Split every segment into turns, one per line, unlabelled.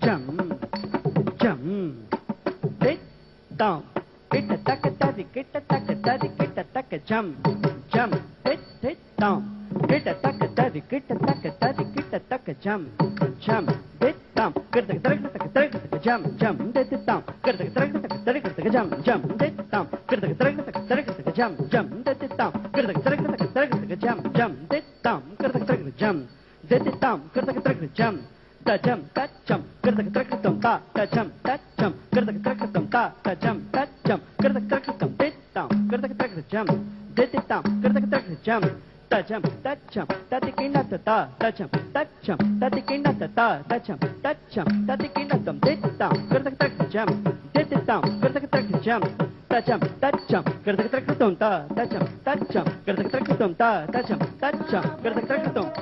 chậm chậm down. Hit a tuck a daddy, get a tuck a daddy, get a tuck a jump, jump, hit hit down. Get a tuck a tuck a jump, jump, hit it down. Get a tuck a tuck a jump, jump, hit it down. Get a tuck a tuck a jump, jump, hit it down. Get a tuck a tuck a jump, jump, hit it down. Get a tuck a jump, hit it down. Get a tuck a jump. Jump, jump, get a tuck a tum da, da jump, that jump, get a tuck a jump, that jump, get a tuck a tum hit down, get a tuck a jump, hit it down, get a tuck a jump. Da jump, that jump, that the king of the da, da jump, that jump, that the king of the da, da jump, that jump, that the king of them, hit it down, get a tuck a jump, hit it down, get a tuck a jump. Da jump, that jump, get a tuck a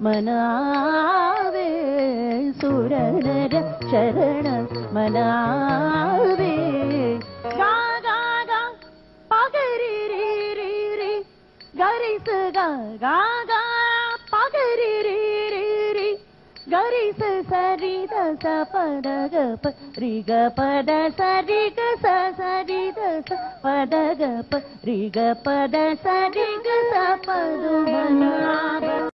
മനാവേ സുരനര ശരണ മനാവേ ഗരിസ ഗരി ഗരിസ സരിത സ പദ ഗ പ രി ഗ പദ സരി ഗ സ സരി ദ സ പദ ഗ പ രി ഗ പദ സരി ഗ സ പദു മനാവ